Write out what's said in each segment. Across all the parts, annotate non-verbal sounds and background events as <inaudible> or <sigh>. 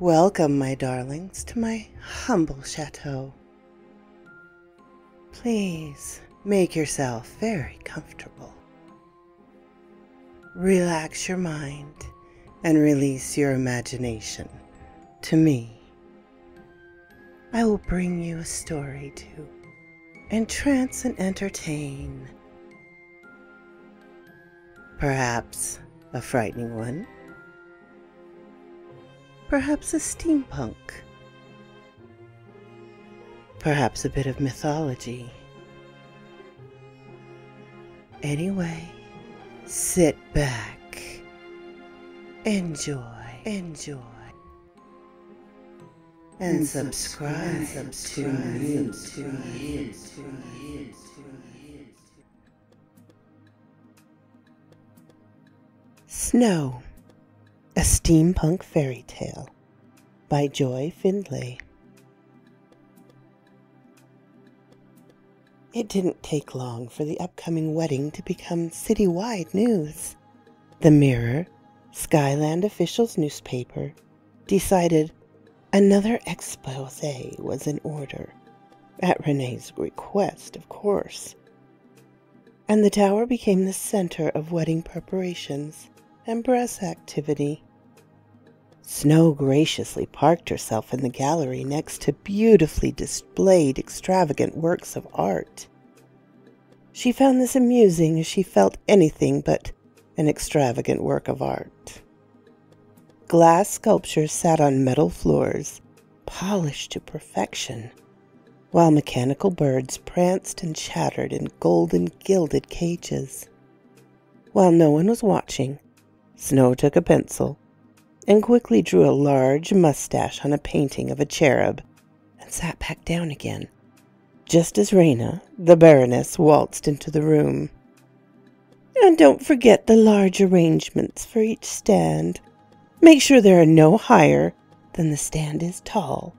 Welcome, my darlings, to my humble chateau. Please make yourself very comfortable. Relax your mind and release your imagination to me. I will bring you a story to entrance and entertain. Perhaps a frightening one Perhaps a steampunk. Perhaps a bit of mythology. Anyway, sit back, enjoy, enjoy, and, subscribe, and subscribe to, subscribe to, Snow a Steampunk Fairy Tale by Joy Finlay. It didn't take long for the upcoming wedding to become citywide news. The Mirror, Skyland officials newspaper, decided another expose was in order, at Renee's request, of course. And the tower became the center of wedding preparations and press activity. Snow graciously parked herself in the gallery next to beautifully displayed extravagant works of art. She found this amusing as she felt anything but an extravagant work of art. Glass sculptures sat on metal floors, polished to perfection, while mechanical birds pranced and chattered in golden gilded cages. While no one was watching, Snow took a pencil and quickly drew a large mustache on a painting of a cherub and sat back down again, just as Raina, the Baroness, waltzed into the room. And don't forget the large arrangements for each stand. Make sure there are no higher than the stand is tall.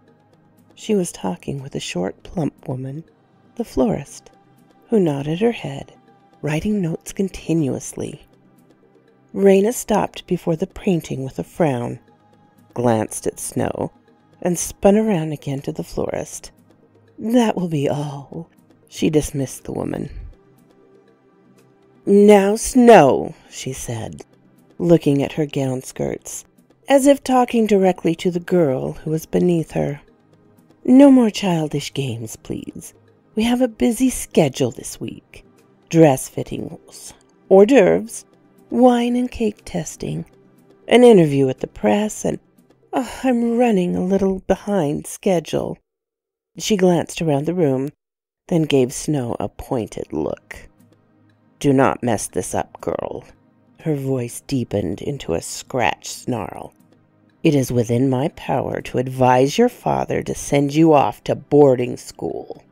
She was talking with a short, plump woman, the florist, who nodded her head, writing notes continuously Raina stopped before the painting with a frown, glanced at Snow, and spun around again to the florist. That will be all. She dismissed the woman. Now, Snow, she said, looking at her gown skirts, as if talking directly to the girl who was beneath her. No more childish games, please. We have a busy schedule this week. Dress fittings, hors d'oeuvres, wine and cake testing, an interview with the press, and oh, I'm running a little behind schedule. She glanced around the room, then gave Snow a pointed look. Do not mess this up, girl. Her voice deepened into a scratch snarl. It is within my power to advise your father to send you off to boarding school.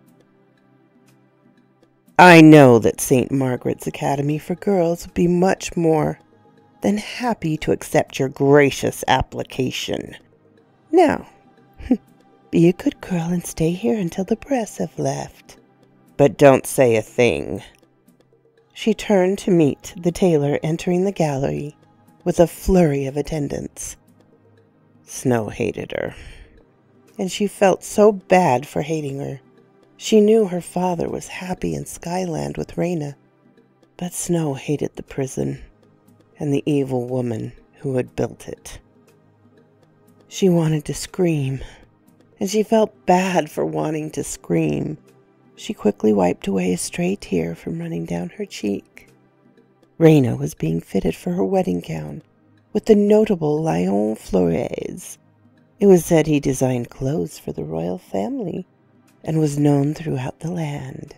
I know that St. Margaret's Academy for Girls would be much more than happy to accept your gracious application. Now, <laughs> be a good girl and stay here until the press have left. But don't say a thing. She turned to meet the tailor entering the gallery with a flurry of attendants. Snow hated her, and she felt so bad for hating her. She knew her father was happy in Skyland with Raina, but Snow hated the prison and the evil woman who had built it. She wanted to scream, and she felt bad for wanting to scream. She quickly wiped away a stray tear from running down her cheek. Raina was being fitted for her wedding gown with the notable Leon Flores. It was said he designed clothes for the royal family and was known throughout the land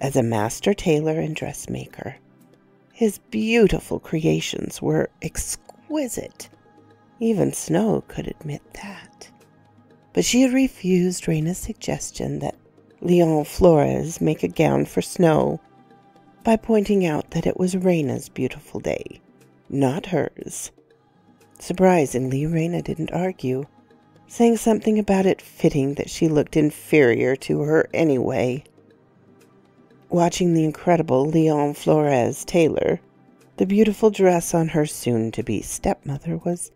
as a master tailor and dressmaker. His beautiful creations were exquisite. Even Snow could admit that. But she had refused Raina's suggestion that Leon Flores make a gown for Snow by pointing out that it was Raina's beautiful day, not hers. Surprisingly, Raina didn't argue saying something about it fitting that she looked inferior to her anyway. Watching the incredible Leon Flores tailor, the beautiful dress on her soon to be stepmother was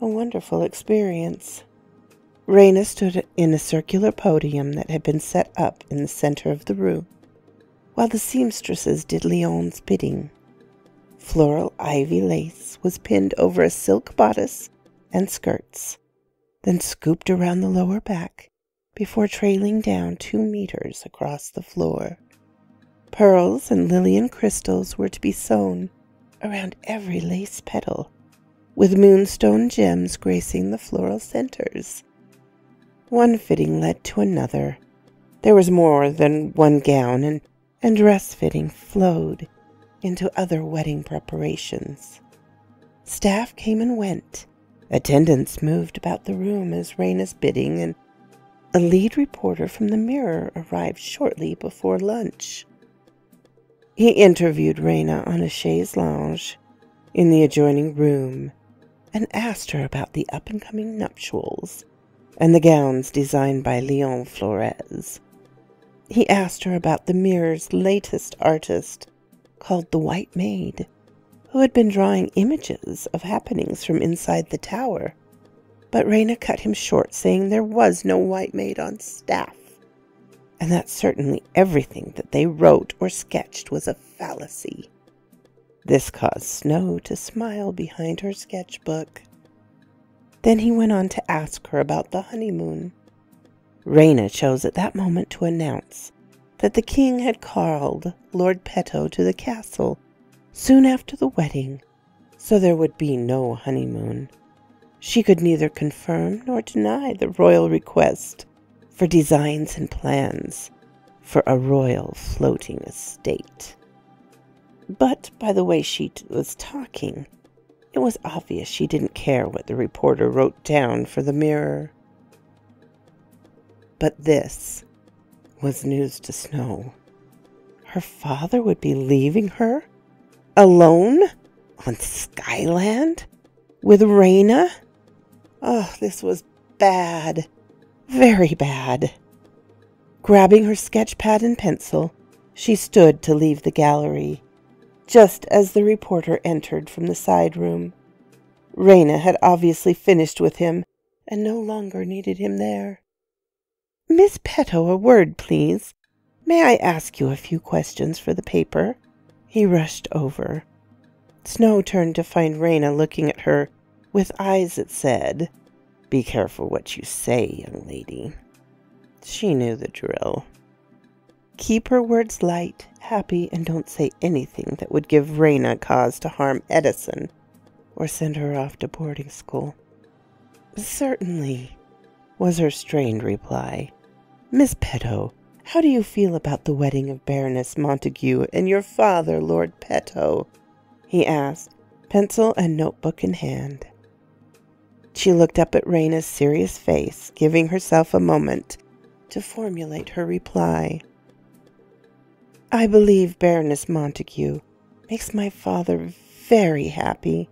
a wonderful experience. Raina stood in a circular podium that had been set up in the center of the room, while the seamstresses did Leon's bidding. Floral ivy lace was pinned over a silk bodice and skirts, then scooped around the lower back before trailing down two meters across the floor. Pearls and Lilian crystals were to be sewn around every lace petal, with moonstone gems gracing the floral centers. One fitting led to another. There was more than one gown, and, and dress fitting flowed into other wedding preparations. Staff came and went. Attendants moved about the room as Raina's bidding, and a lead reporter from the Mirror arrived shortly before lunch. He interviewed Raina on a chaise lounge in the adjoining room and asked her about the up and coming nuptials and the gowns designed by Leon Flores. He asked her about the Mirror's latest artist, called the White Maid, who had been drawing images of happenings from inside the tower. But Raina cut him short, saying there was no White Maid on staff, and that certainly everything that they wrote or sketched was a fallacy. This caused Snow to smile behind her sketchbook. Then he went on to ask her about the honeymoon. Raina chose at that moment to announce that the king had called Lord Peto to the castle soon after the wedding, so there would be no honeymoon. She could neither confirm nor deny the royal request for designs and plans for a royal floating estate. But by the way she was talking, it was obvious she didn't care what the reporter wrote down for the mirror. But this was news to Snow. Her father would be leaving her alone on Skyland with Raina. Oh, this was bad. Very bad. Grabbing her sketch pad and pencil, she stood to leave the gallery, just as the reporter entered from the side room. Raina had obviously finished with him and no longer needed him there. Miss Peto, a word, please. May I ask you a few questions for the paper? He rushed over. Snow turned to find Raina looking at her with eyes that said, Be careful what you say, young lady. She knew the drill. Keep her words light, happy, and don't say anything that would give Raina cause to harm Edison or send her off to boarding school. Certainly, was her strained reply. Miss Peto, how do you feel about the wedding of Baroness Montague and your father, Lord Peto? he asked, pencil and notebook in hand. She looked up at Raina's serious face, giving herself a moment to formulate her reply. I believe Baroness Montague makes my father very happy.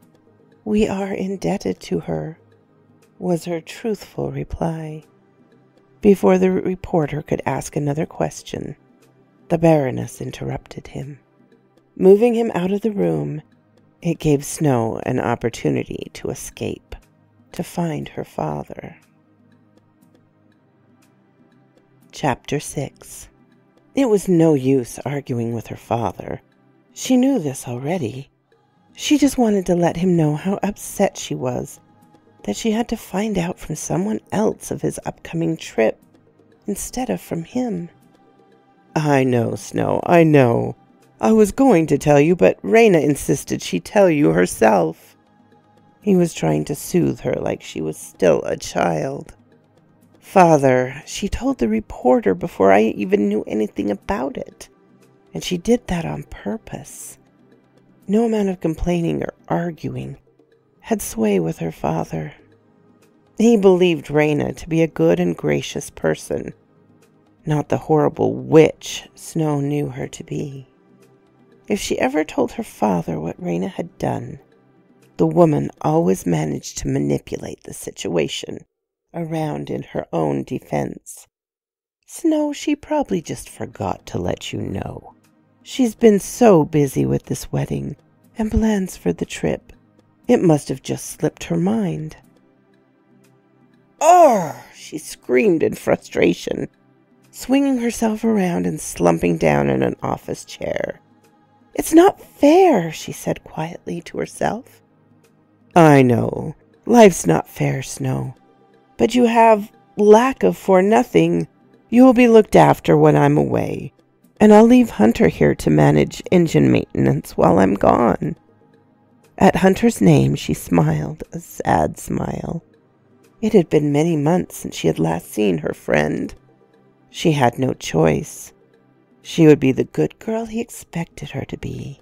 We are indebted to her, was her truthful reply. Before the reporter could ask another question, the Baroness interrupted him. Moving him out of the room, it gave Snow an opportunity to escape, to find her father. Chapter 6 It was no use arguing with her father. She knew this already. She just wanted to let him know how upset she was that she had to find out from someone else of his upcoming trip instead of from him. I know, Snow, I know. I was going to tell you, but Raina insisted she tell you herself. He was trying to soothe her like she was still a child. Father, she told the reporter before I even knew anything about it. And she did that on purpose. No amount of complaining or arguing had sway with her father. He believed Raina to be a good and gracious person, not the horrible witch Snow knew her to be. If she ever told her father what Raina had done, the woman always managed to manipulate the situation around in her own defense. Snow, she probably just forgot to let you know. She's been so busy with this wedding and plans for the trip it must have just slipped her mind. Oh! She screamed in frustration, swinging herself around and slumping down in an office chair. It's not fair, she said quietly to herself. I know. Life's not fair, Snow. But you have lack of for nothing. You will be looked after when I'm away, and I'll leave Hunter here to manage engine maintenance while I'm gone. At Hunter's name, she smiled, a sad smile. It had been many months since she had last seen her friend. She had no choice. She would be the good girl he expected her to be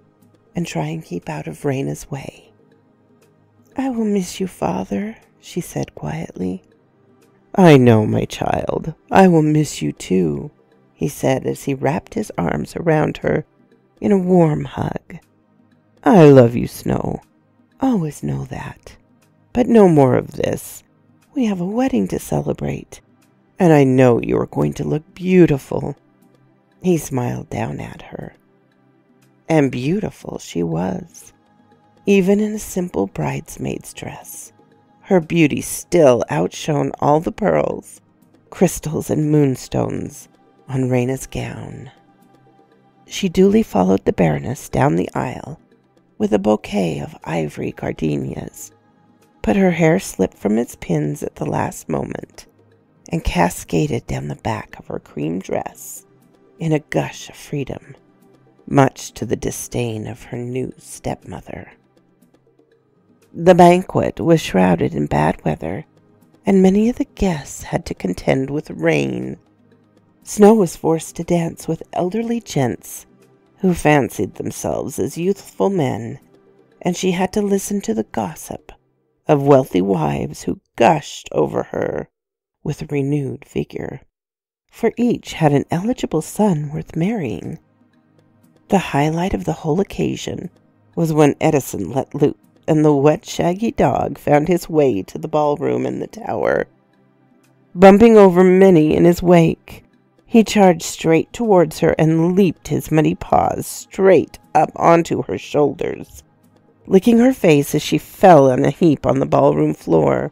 and try and keep out of Raina's way. I will miss you, father, she said quietly. I know, my child. I will miss you too, he said as he wrapped his arms around her in a warm hug. I love you, Snow. Always know that. But no more of this. We have a wedding to celebrate, and I know you are going to look beautiful. He smiled down at her. And beautiful she was, even in a simple bridesmaid's dress. Her beauty still outshone all the pearls, crystals, and moonstones on Raina's gown. She duly followed the Baroness down the aisle with a bouquet of ivory gardenias, but her hair slipped from its pins at the last moment and cascaded down the back of her cream dress in a gush of freedom, much to the disdain of her new stepmother. The banquet was shrouded in bad weather, and many of the guests had to contend with rain. Snow was forced to dance with elderly gents who fancied themselves as youthful men, and she had to listen to the gossip of wealthy wives who gushed over her with renewed vigor, for each had an eligible son worth marrying. The highlight of the whole occasion was when Edison let loose and the wet, shaggy dog found his way to the ballroom in the tower. Bumping over many in his wake, he charged straight towards her and leaped his muddy paws straight up onto her shoulders, licking her face as she fell in a heap on the ballroom floor.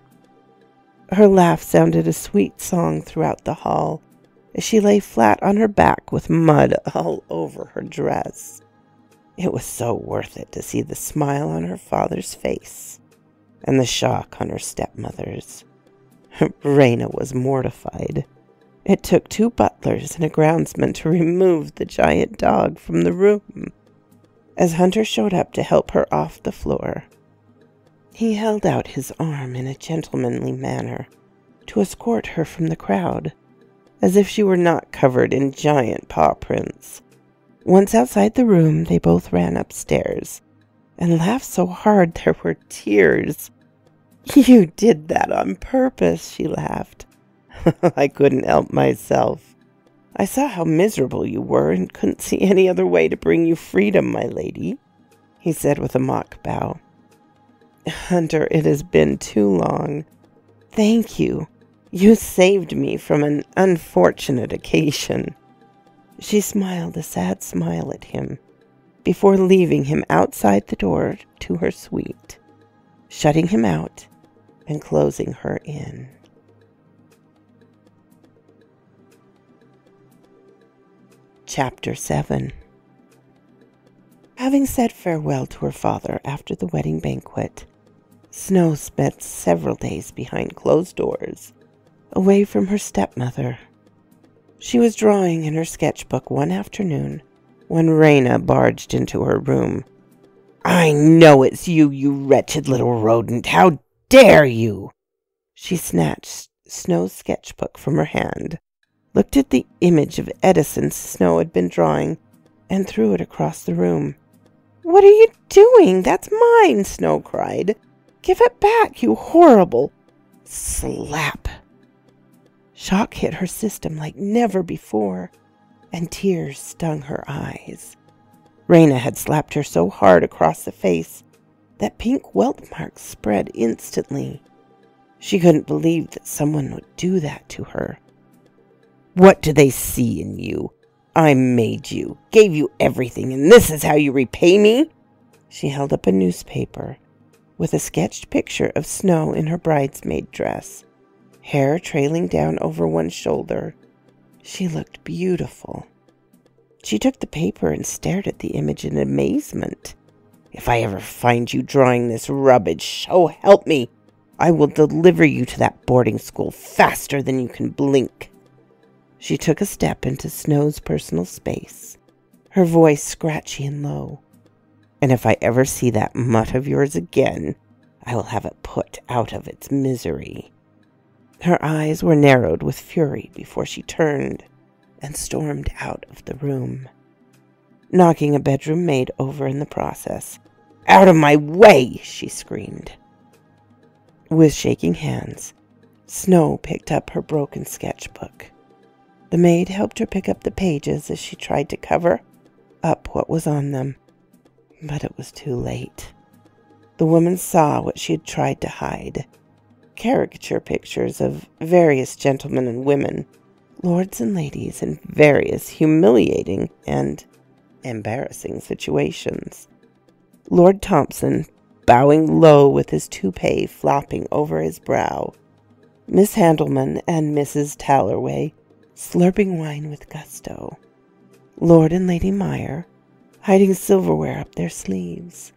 Her laugh sounded a sweet song throughout the hall as she lay flat on her back with mud all over her dress. It was so worth it to see the smile on her father's face and the shock on her stepmother's. <laughs> Raina was mortified. It took two butlers and a groundsman to remove the giant dog from the room. As Hunter showed up to help her off the floor, he held out his arm in a gentlemanly manner to escort her from the crowd, as if she were not covered in giant paw prints. Once outside the room, they both ran upstairs and laughed so hard there were tears. You did that on purpose, she laughed. <laughs> I couldn't help myself. I saw how miserable you were and couldn't see any other way to bring you freedom, my lady, he said with a mock bow. <laughs> Hunter, it has been too long. Thank you. You saved me from an unfortunate occasion. She smiled a sad smile at him before leaving him outside the door to her suite, shutting him out and closing her in. Chapter 7 Having said farewell to her father after the wedding banquet, Snow spent several days behind closed doors, away from her stepmother. She was drawing in her sketchbook one afternoon when Raina barged into her room. I know it's you, you wretched little rodent. How dare you? She snatched Snow's sketchbook from her hand looked at the image of Edison Snow had been drawing, and threw it across the room. What are you doing? That's mine, Snow cried. Give it back, you horrible. Slap. Shock hit her system like never before, and tears stung her eyes. Raina had slapped her so hard across the face that pink welt marks spread instantly. She couldn't believe that someone would do that to her. What do they see in you? I made you, gave you everything, and this is how you repay me? She held up a newspaper with a sketched picture of Snow in her bridesmaid dress. hair trailing down over one shoulder. She looked beautiful. She took the paper and stared at the image in amazement. If I ever find you drawing this rubbish, oh help me, I will deliver you to that boarding school faster than you can blink. She took a step into Snow's personal space, her voice scratchy and low. And if I ever see that mutt of yours again, I will have it put out of its misery. Her eyes were narrowed with fury before she turned and stormed out of the room, knocking a bedroom maid over in the process. Out of my way! she screamed. With shaking hands, Snow picked up her broken sketchbook. The maid helped her pick up the pages as she tried to cover up what was on them. But it was too late. The woman saw what she had tried to hide caricature pictures of various gentlemen and women, lords and ladies, in various humiliating and embarrassing situations. Lord Thompson bowing low with his toupee flopping over his brow. Miss Handelman and Mrs. Tallerway slurping wine with gusto. Lord and Lady Meyer hiding silverware up their sleeves.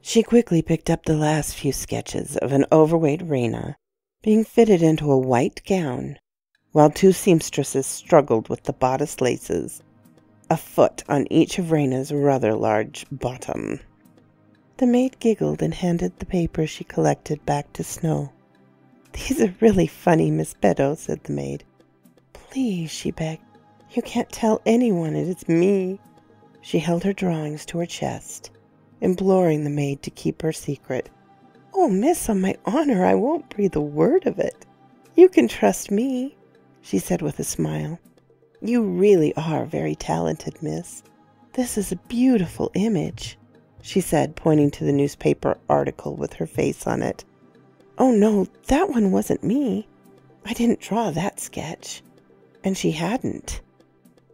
She quickly picked up the last few sketches of an overweight Raina being fitted into a white gown, while two seamstresses struggled with the bodice laces, a foot on each of Raina's rather large bottom. The maid giggled and handed the paper she collected back to Snow. These are really funny, Miss Peto, said the maid. Please, she begged. You can't tell anyone it is me. She held her drawings to her chest, imploring the maid to keep her secret. Oh, miss, on my honor, I won't breathe a word of it. You can trust me, she said with a smile. You really are very talented, miss. This is a beautiful image she said, pointing to the newspaper article with her face on it. Oh, no, that one wasn't me. I didn't draw that sketch. And she hadn't.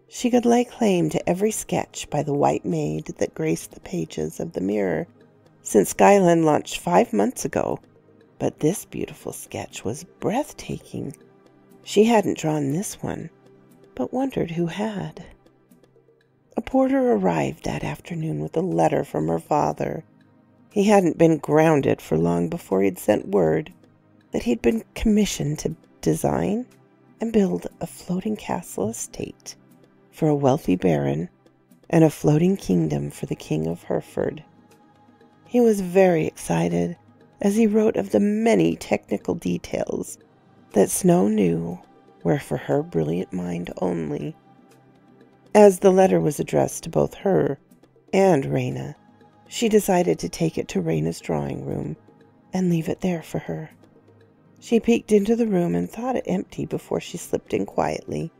She could lay claim to every sketch by the white maid that graced the pages of the mirror since Skyland launched five months ago. But this beautiful sketch was breathtaking. She hadn't drawn this one, but wondered who had. A porter arrived that afternoon with a letter from her father. He hadn't been grounded for long before he'd sent word that he'd been commissioned to design and build a floating castle estate for a wealthy baron and a floating kingdom for the King of Hereford. He was very excited as he wrote of the many technical details that Snow knew were for her brilliant mind only. As the letter was addressed to both her and Raina, she decided to take it to Raina's drawing room and leave it there for her. She peeked into the room and thought it empty before she slipped in quietly.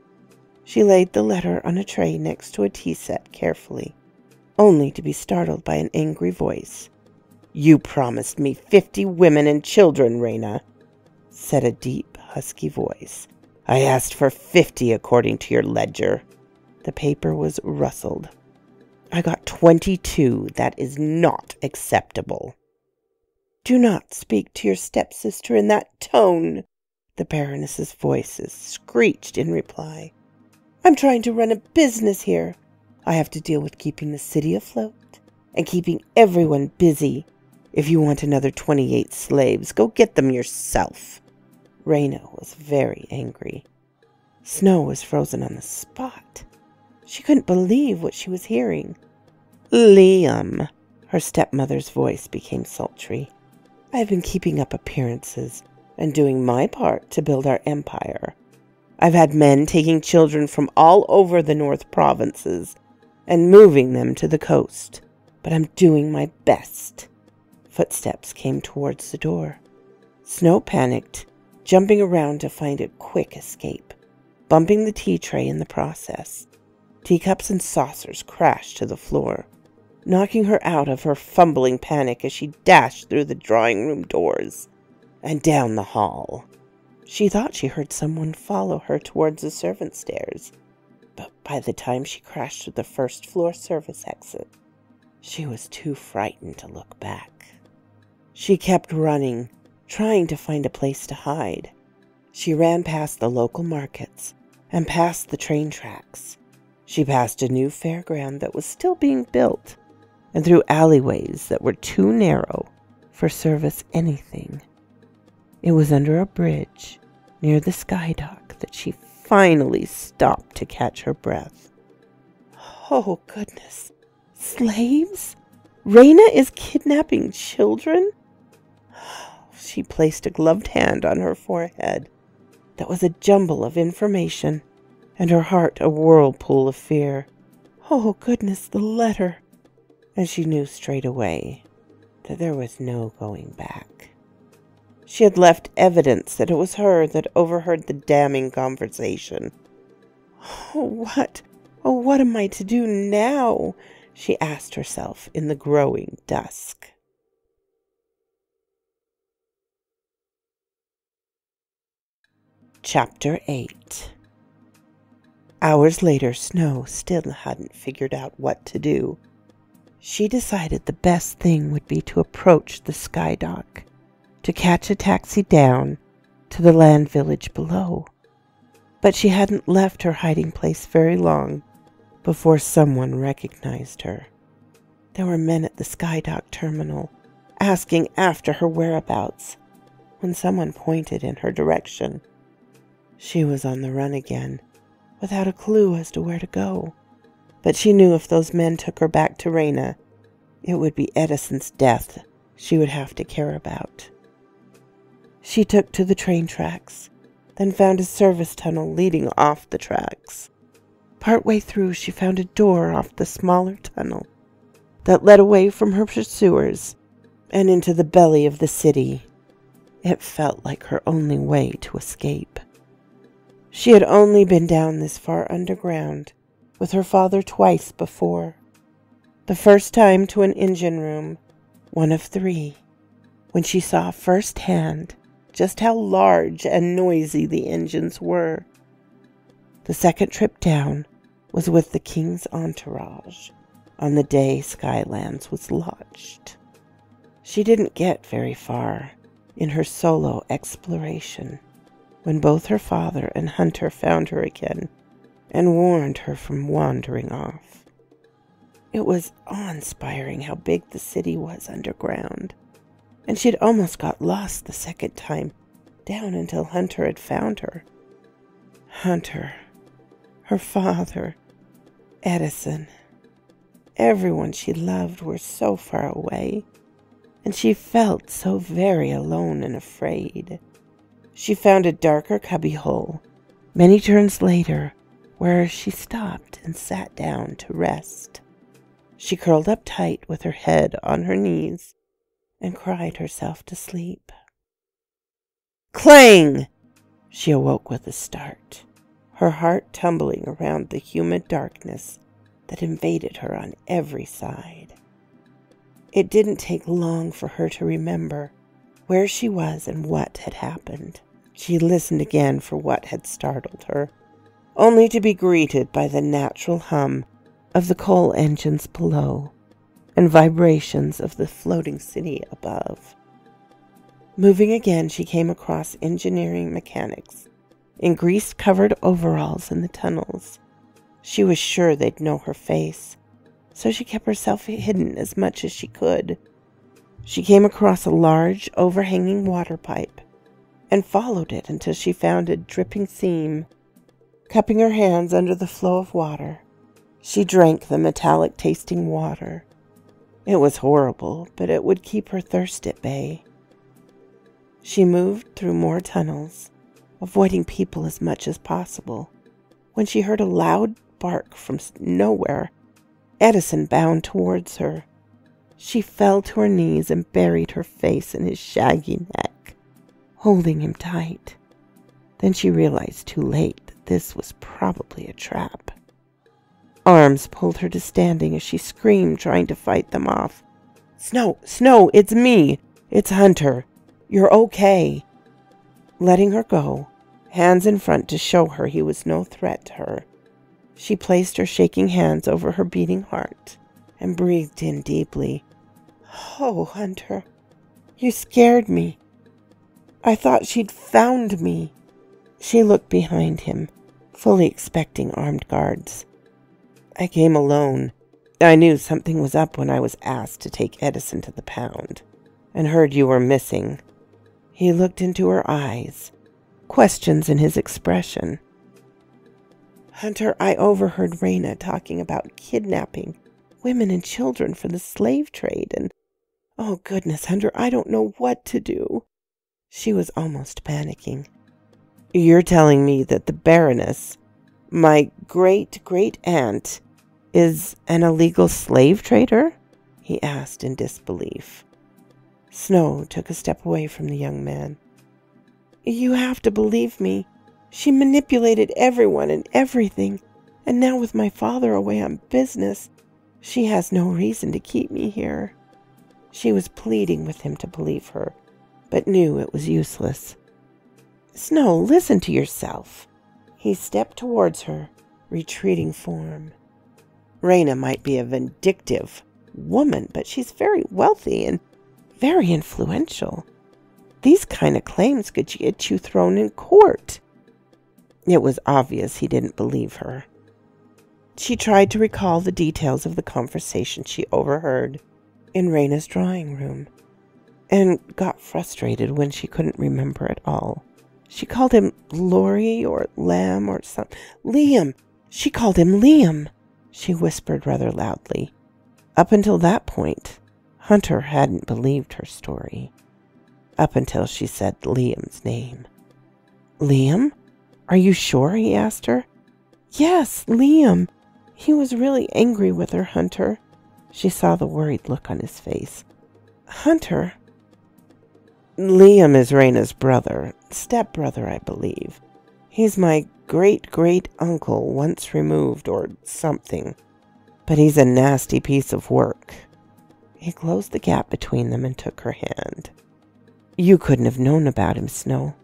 She laid the letter on a tray next to a tea set carefully, only to be startled by an angry voice. You promised me fifty women and children, Raina, said a deep, husky voice. I asked for fifty according to your ledger. The paper was rustled. I got 22. That is not acceptable. Do not speak to your stepsister in that tone, the Baroness's voices screeched in reply. I'm trying to run a business here. I have to deal with keeping the city afloat and keeping everyone busy. If you want another 28 slaves, go get them yourself. Raina was very angry. Snow was frozen on the spot. She couldn't believe what she was hearing. Liam, her stepmother's voice became sultry. I've been keeping up appearances and doing my part to build our empire. I've had men taking children from all over the North Provinces and moving them to the coast, but I'm doing my best. Footsteps came towards the door. Snow panicked, jumping around to find a quick escape, bumping the tea tray in the process. Teacups and saucers crashed to the floor, knocking her out of her fumbling panic as she dashed through the drawing room doors and down the hall. She thought she heard someone follow her towards the servant stairs, but by the time she crashed through the first floor service exit, she was too frightened to look back. She kept running, trying to find a place to hide. She ran past the local markets and past the train tracks. She passed a new fairground that was still being built and through alleyways that were too narrow for service anything. It was under a bridge near the sky dock that she finally stopped to catch her breath. Oh, goodness. Slaves? Raina is kidnapping children? She placed a gloved hand on her forehead. That was a jumble of information, and her heart a whirlpool of fear. Oh, goodness, the letter! And she knew straight away that there was no going back. She had left evidence that it was her that overheard the damning conversation. Oh, what? Oh, what am I to do now? she asked herself in the growing dusk. Chapter 8 Hours later, Snow still hadn't figured out what to do. She decided the best thing would be to approach the sky dock, to catch a taxi down to the land village below. But she hadn't left her hiding place very long before someone recognized her. There were men at the Skydock terminal asking after her whereabouts when someone pointed in her direction. She was on the run again, without a clue as to where to go. But she knew if those men took her back to Raina, it would be Edison's death she would have to care about. She took to the train tracks, then found a service tunnel leading off the tracks. Partway through, she found a door off the smaller tunnel that led away from her pursuers and into the belly of the city. It felt like her only way to escape. She had only been down this far underground with her father twice before. The first time to an engine room, one of three, when she saw firsthand just how large and noisy the engines were. The second trip down was with the king's entourage on the day Skylands was launched. She didn't get very far in her solo exploration when both her father and Hunter found her again and warned her from wandering off. It was awe-inspiring how big the city was underground, and she had almost got lost the second time down until Hunter had found her. Hunter, her father, Edison. Everyone she loved were so far away, and she felt so very alone and afraid. She found a darker cubbyhole many turns later where she stopped and sat down to rest. She curled up tight with her head on her knees and cried herself to sleep. Clang! She awoke with a start her heart tumbling around the humid darkness that invaded her on every side. It didn't take long for her to remember where she was and what had happened. She listened again for what had startled her, only to be greeted by the natural hum of the coal engines below and vibrations of the floating city above. Moving again, she came across engineering mechanics in grease covered overalls in the tunnels. She was sure they'd know her face, so she kept herself hidden as much as she could. She came across a large, overhanging water pipe and followed it until she found a dripping seam. Cupping her hands under the flow of water, she drank the metallic tasting water. It was horrible, but it would keep her thirst at bay. She moved through more tunnels avoiding people as much as possible, when she heard a loud bark from nowhere. Edison bounded towards her. She fell to her knees and buried her face in his shaggy neck, holding him tight. Then she realized too late this was probably a trap. Arms pulled her to standing as she screamed, trying to fight them off. Snow, Snow, it's me. It's Hunter. You're okay. Letting her go, hands in front to show her he was no threat to her. She placed her shaking hands over her beating heart and breathed in deeply. Oh, Hunter, you scared me. I thought she'd found me. She looked behind him, fully expecting armed guards. I came alone. I knew something was up when I was asked to take Edison to the pound, and heard you were missing. He looked into her eyes, questions in his expression. Hunter, I overheard Raina talking about kidnapping women and children for the slave trade, and oh goodness, Hunter, I don't know what to do. She was almost panicking. You're telling me that the Baroness, my great great aunt, is an illegal slave trader? he asked in disbelief. Snow took a step away from the young man. You have to believe me. She manipulated everyone and everything, and now with my father away on business, she has no reason to keep me here. She was pleading with him to believe her, but knew it was useless. Snow, listen to yourself. He stepped towards her, retreating form. Raina might be a vindictive woman, but she's very wealthy and very influential. These kind of claims could get you thrown in court. It was obvious he didn't believe her. She tried to recall the details of the conversation she overheard in Raina's drawing room and got frustrated when she couldn't remember it all. She called him Laurie or Lamb or something. Liam! She called him Liam, she whispered rather loudly. Up until that point, Hunter hadn't believed her story. Up until she said Liam's name. Liam? Are you sure? he asked her. Yes, Liam. He was really angry with her, Hunter. She saw the worried look on his face. Hunter? Liam is Raina's brother, stepbrother, I believe. He's my great great uncle, once removed, or something. But he's a nasty piece of work. He closed the gap between them and took her hand. You couldn't have known about him, Snow.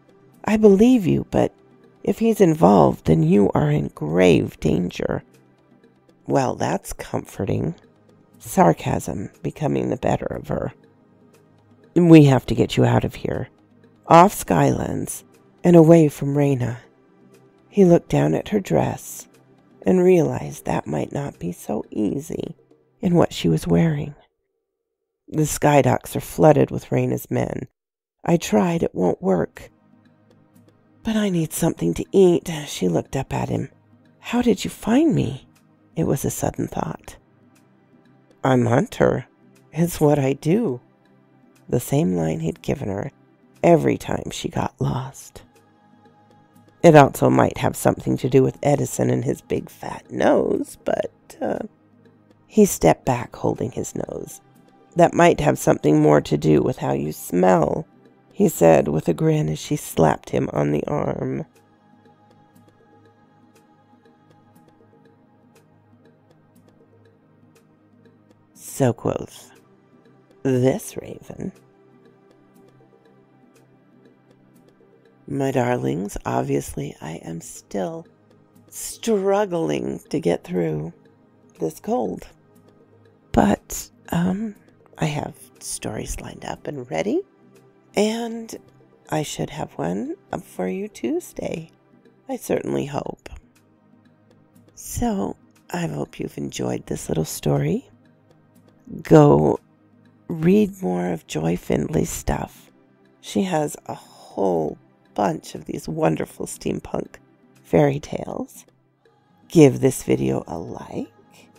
I believe you, but if he's involved, then you are in grave danger. Well, that's comforting. Sarcasm becoming the better of her. We have to get you out of here. Off Skylands and away from Raina. He looked down at her dress and realized that might not be so easy in what she was wearing. The sky docks are flooded with Raina's men. I tried, it won't work. But I need something to eat. She looked up at him. How did you find me? It was a sudden thought. I'm Hunter. It's what I do. The same line he'd given her every time she got lost. It also might have something to do with Edison and his big fat nose, but uh, he stepped back holding his nose. That might have something more to do with how you smell he said with a grin as she slapped him on the arm. So quoth this raven. My darlings, obviously I am still struggling to get through this cold. But, um, I have stories lined up and ready and I should have one up for you Tuesday. I certainly hope. So, I hope you've enjoyed this little story. Go read more of Joy Finlay's stuff. She has a whole bunch of these wonderful steampunk fairy tales. Give this video a like.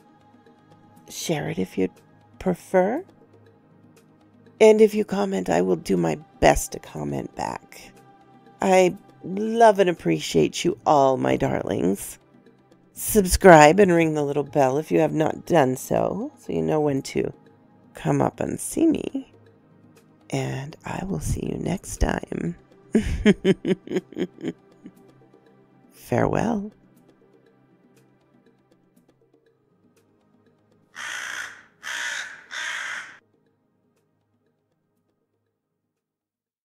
Share it if you'd prefer. And if you comment, I will do my best to comment back. I love and appreciate you all, my darlings. Subscribe and ring the little bell if you have not done so, so you know when to come up and see me. And I will see you next time. <laughs> Farewell.